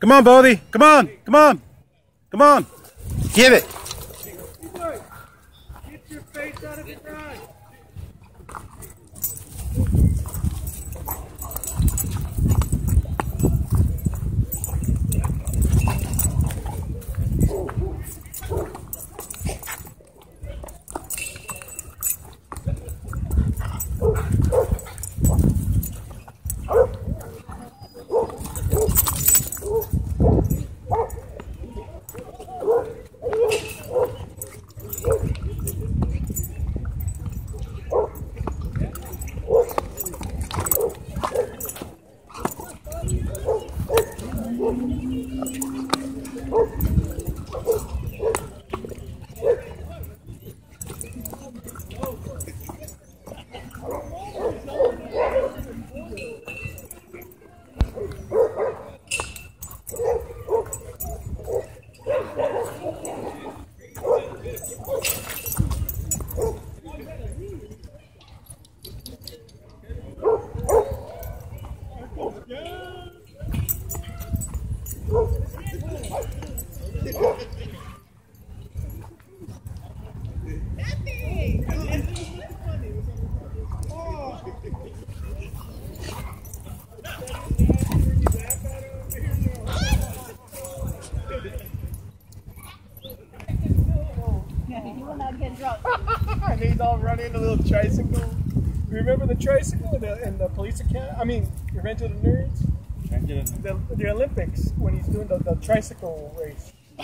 Come on, Bodhi. Come on. Come on. Come on. Give it. In a little tricycle. Remember the tricycle in the, in the police academy? I mean, the Nerds? The, the Olympics when he's doing the, the tricycle race.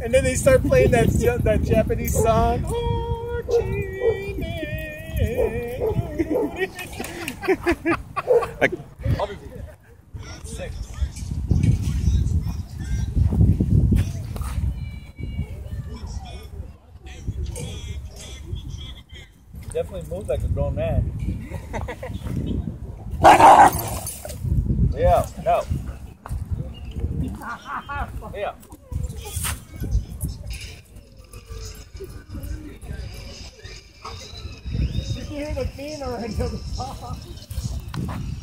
And then they start playing that that Japanese song. Oh, Chile. Definitely moves like a grown man. yeah, no. Yeah.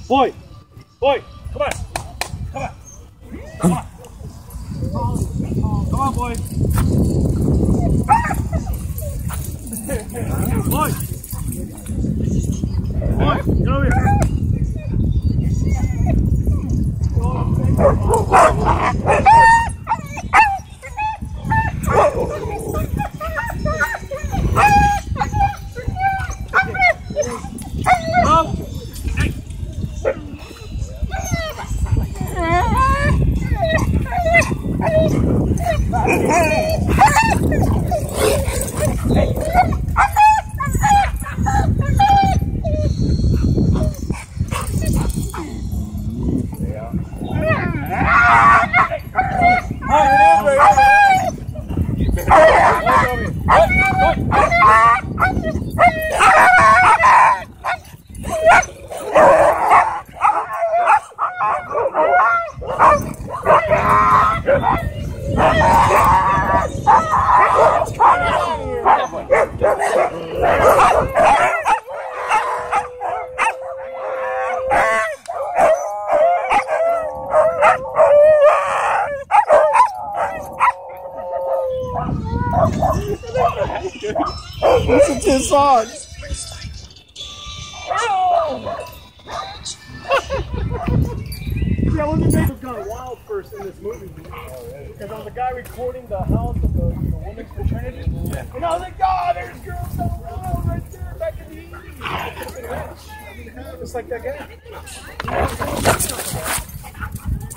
Boy! Boy! Come on! Come on! Come on! Come on, boy! boy! Over here! Come! Yeah, look at me. It got wild first in this movie. Because I was the guy recording the house of the, the women's fraternity. And I was like, oh, there's girls all around right there back in the 80s. Just like that guy.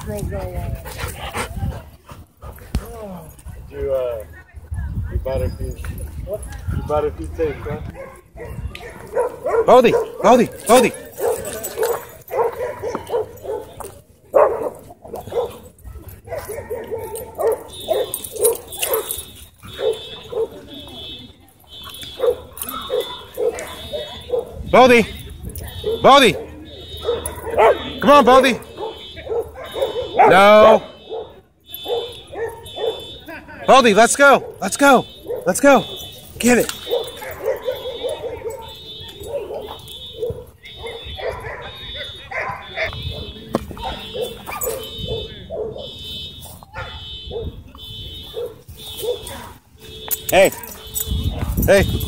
Girls go wild. You, uh, you bought a few, what? You bought a few tapes, huh? Bodhi. Bodhi. Bodhi. Bodhi. Bodhi. Come on, Bodhi. No. Baldy, let's go. Let's go. Let's go. Get it. Hey. Hey.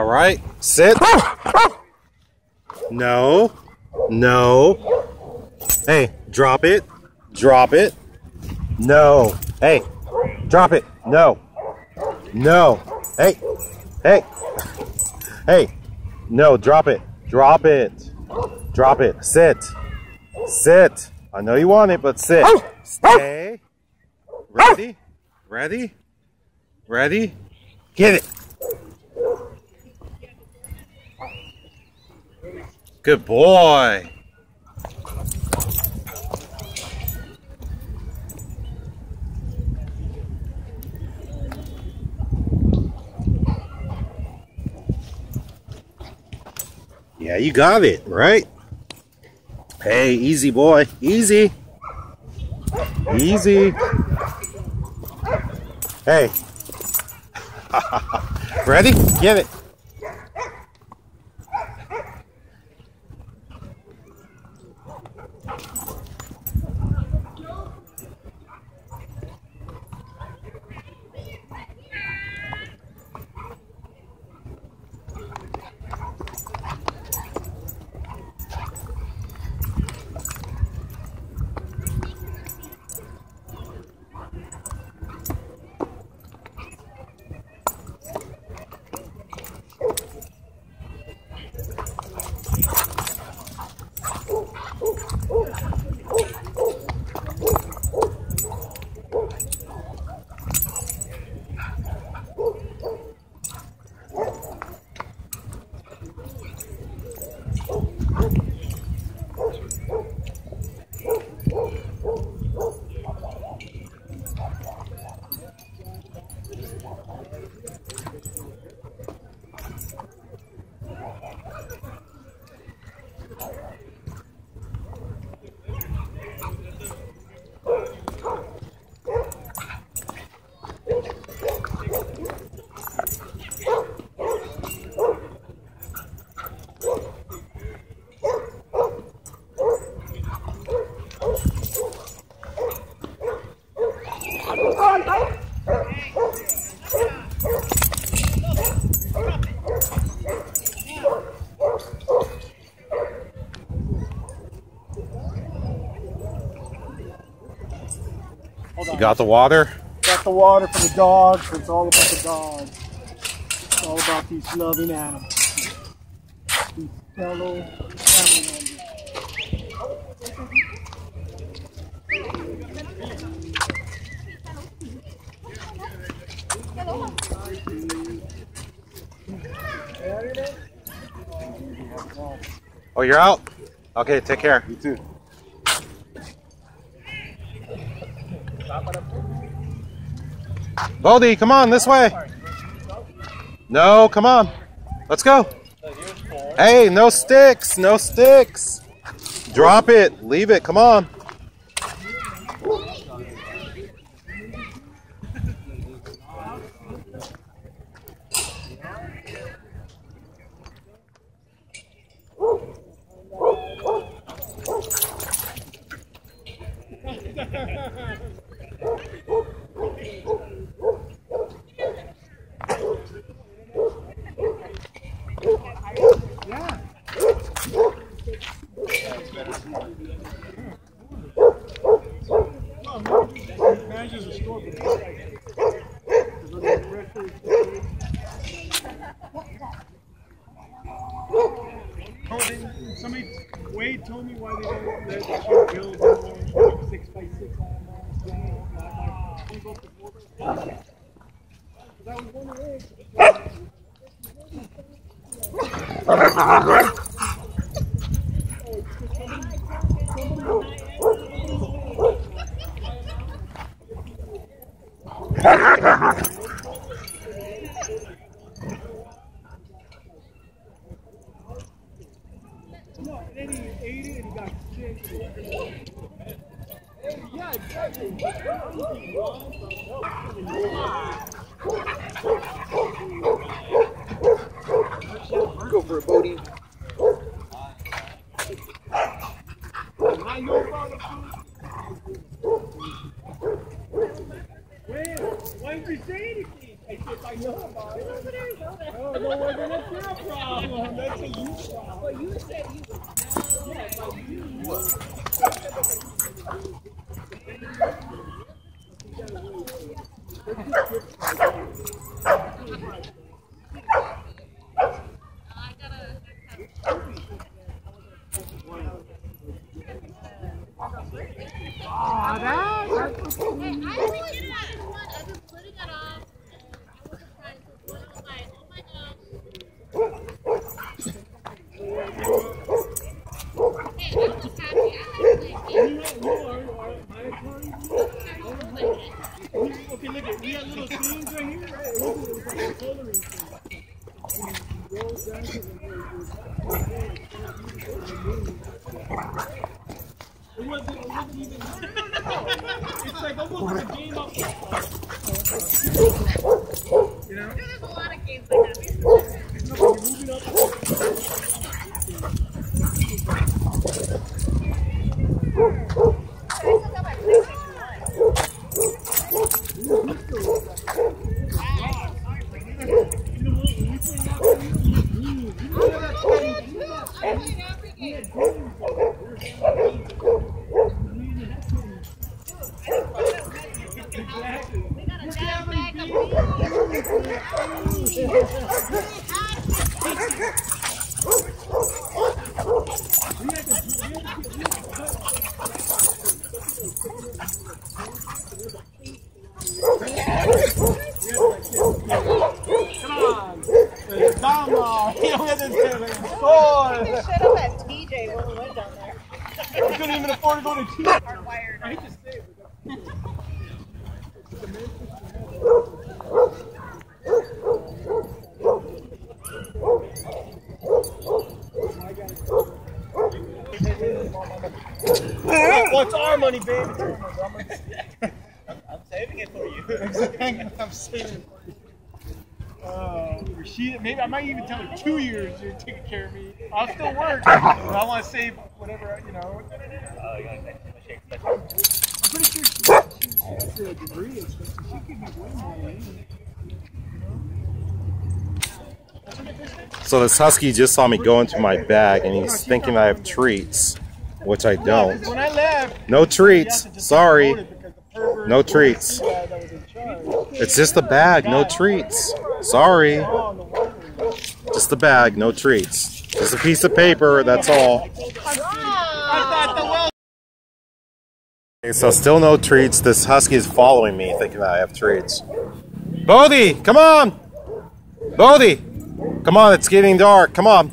All right. Sit. No. No. Hey, drop it. Drop it. No. Hey, drop it. No. No. Hey. Hey. Hey. No, drop it. Drop it. Drop it. Sit. Sit. I know you want it, but sit. Stay. Ready? Ready? Ready? Get it. Good boy. Yeah, you got it, right? Hey, easy boy. Easy. Easy. Hey. Ready? Get it. Got the water? Got the water for the dogs. It's all about the dogs. It's all about these loving animals. These fellow family members. Oh, you're out? Okay, take care. You too. Baldy, come on, this way. No, come on. Let's go. Hey, no sticks. No sticks. Drop it. Leave it. Come on. Manager's a store, but Somebody, Wade told me why they don't let you build more six by six? I was wondering, no, and then he ate it and he got sick. Yeah, exactly. Go for a Bodhi. Not your fault. Wait, why didn't you say anything? I said I know about it. No, no, well, then that's your problem. That's a you problem. Well, you said you Hey, I really didn't have one. I've been putting it off. I wasn't trying to. One of my, oh my gosh. Hey, I'm just happy. I have You know, you are, are my attorney. Okay, look at we got little things right here. It's like almost like a game of. Oh, I'm saving it for. Uh, Rashida, maybe I might even tell her two years you're taking care of me. I'll still work, but I want to save whatever, you know. Oh, you got that shake special. I'm pretty sure she, she, she has a degree and stuff, so she could be way more than. So this husky just saw me go into my bag and he's thinking I have treats, which I don't. When I left, No treats. Sorry. get promoted because the pervert No treats. It's just a bag, no treats. Sorry. Just a bag, no treats. Just a piece of paper, that's all. Okay, so still no treats. This husky is following me, thinking that I have treats. Bodhi, come on! Bodhi! Come on, it's getting dark. Come on.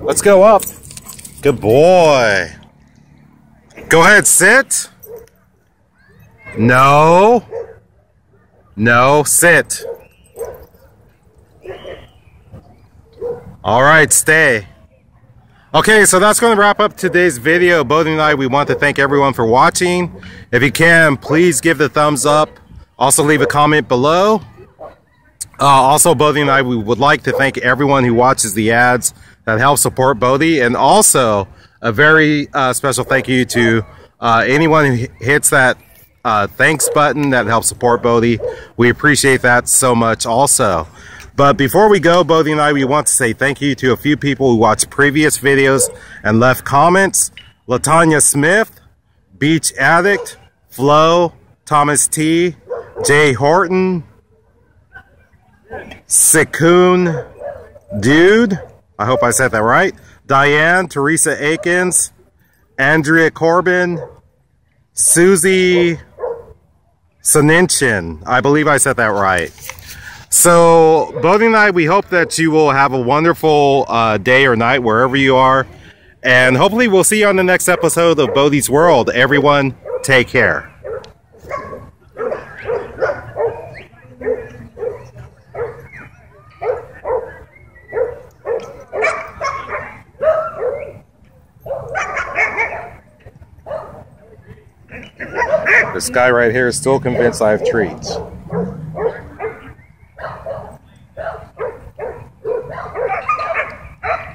Let's go up. Good boy. Go ahead, sit. No. No, sit. All right, stay. Okay, so that's going to wrap up today's video. Bodhi and I, we want to thank everyone for watching. If you can, please give the thumbs up. Also, leave a comment below. Uh, also, Bodhi and I, we would like to thank everyone who watches the ads that help support Bodhi. And also, a very uh, special thank you to uh, anyone who hits that uh, thanks button that helps support Bodhi. We appreciate that so much also. But before we go, Bodhi and I, we want to say thank you to a few people who watched previous videos and left comments. Latanya Smith, Beach Addict, Flo, Thomas T, Jay Horton, Sikun, Dude, I hope I said that right, Diane, Teresa Akins, Andrea Corbin, Susie Saninchin. I believe I said that right. So, Bodhi and I, we hope that you will have a wonderful uh, day or night wherever you are. And hopefully, we'll see you on the next episode of Bodhi's World. Everyone, take care. This guy right here is still convinced I have treats.